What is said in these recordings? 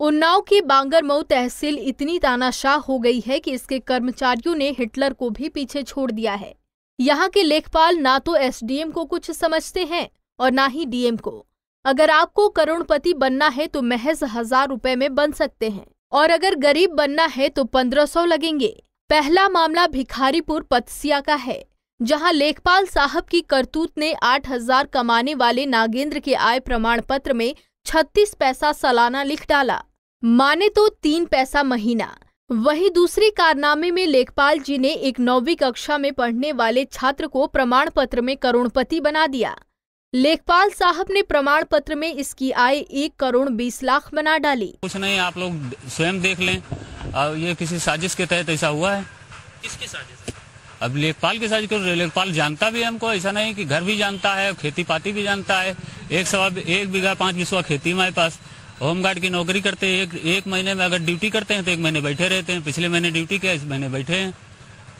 उन्नाव की बांगरमऊ तहसील इतनी तानाशाह हो गई है कि इसके कर्मचारियों ने हिटलर को भी पीछे छोड़ दिया है। यहाँ के लेखपाल ना तो एसडीएम को कुछ समझते हैं और ना ही डीएम को। अगर आपको करोड़पति बनना है तो महज हज़ार रुपए में बन सकते हैं। और अगर गरीब बनना है तो पंद्रह सौ लगेंगे। पहला मामला भिखारीपुर पतसिया का है, जहाँ लेखपाल साहब की करतूत ने आठ हज़ार कमाने वाले नागेंद्र के आय प्रमाण पत्र में छत्तीस पैसा सालाना लिख डाला। माने तो तीन पैसा महीना। वही दूसरे कारनामे में लेखपाल जी ने एक नौवीं कक्षा में पढ़ने वाले छात्र को प्रमाण पत्र में करोड़पति बना दिया। लेखपाल साहब ने प्रमाण पत्र में इसकी आय एक करोड़ बीस लाख बना डाली। कुछ नहीं आप लोग स्वयं देख लें। और ये किसी साजिश के तहत ऐसा हुआ है। किसकी साजिश? अब लेखपाल की साजिश लेखपाल जानता भी है हमको ऐसा नहीं कि घर भी जानता है खेती पाती भी जानता है। एक सवा एक बीघा पाँच बिस्वा खेती हमारे पास। होमगार्ड की नौकरी करते हैं एक एक महीने में अगर ड्यूटी करते हैं तो एक महीने बैठे रहते हैं। पिछले महीने ड्यूटी किया इस महीने बैठे हैं।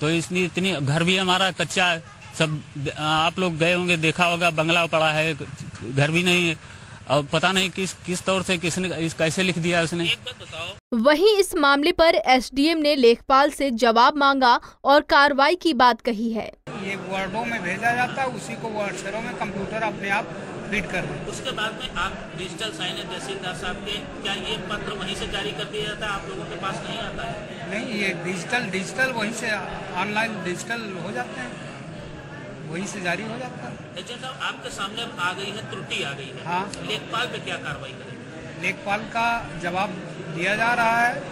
तो इसलिए इतनी घर भी हमारा कच्चा है। सब आप लोग गए होंगे देखा होगा बंगला पड़ा है घर भी नहीं है। और पता नहीं किस किस तौर से किसने इस कैसे लिख दिया उसने। बताओ। वहीं इस मामले पर एसडीएम ने लेखपाल से जवाब मांगा और कार्रवाई की बात कही है। ये वर्डों में भेजा जाता है उसी को वर्डसरों में कंप्यूटर अपने आप रीड कर रहे हैं। उसके बाद में आप डिजिटल साइन है तहसीलदार साहब के क्या ये पत्र वहीं से जारी कर दिया जाता है? आप लोगों के पास नहीं आता है? नहीं ये डिजिटल डिजिटल वहीं से ऑनलाइन डिजिटल हो जाते हैं। वहीं से जारी हो जाता है। एजेंट साहब आपके सामने आ गई है त्रुटि आ गई है। हाँ। लेखपाल पे क्या कार्रवाई करेंगे लेखपाल का जवाब दिया जा रहा है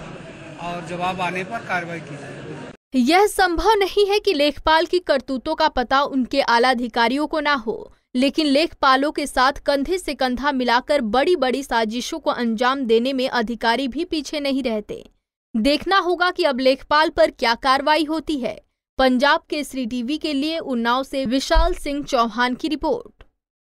और जवाब आने पर कार्रवाई की जाएगी। यह संभव नहीं है कि लेखपाल की करतूतों का पता उनके आला अधिकारियों को ना हो। लेकिन लेखपालों के साथ कंधे से कंधा मिलाकर बड़ी बड़ी साजिशों को अंजाम देने में अधिकारी भी पीछे नहीं रहते। देखना होगा कि अब लेखपाल पर क्या कार्रवाई होती है। पंजाब के केसरी टीवी के लिए उन्नाव से विशाल सिंह चौहान की रिपोर्ट।